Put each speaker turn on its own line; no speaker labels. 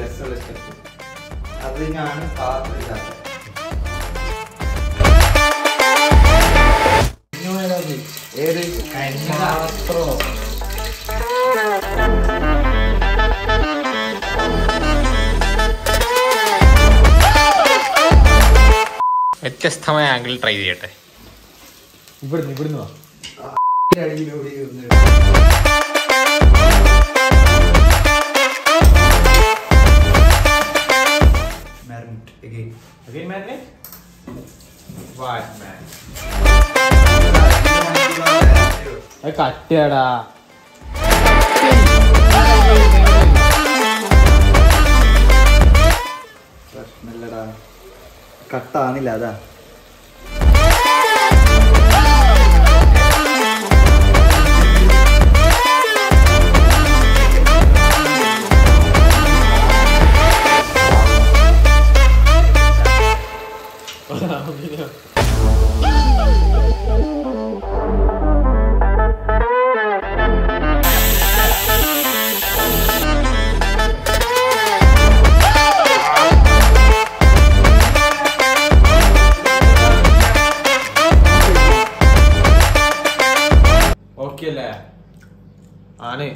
രസമുള്ള സ്റ്റെപ്പ് അതിനാണ് പാത്രമില്ലാത്തത് ഏത്
വ്യത്യസ്തമായ ആംഗിൾ ട്രൈ ചെയ്യട്ടെ. ഇവിടുന്ന് ഇവിടുന്ന് വാ.
അടിയിലൂടെ
അത് കട്ടിയാടാ.
പ്രശ്നമില്ലടാ. കട്ടാണില്ല അതാ.
video. ओके ले आने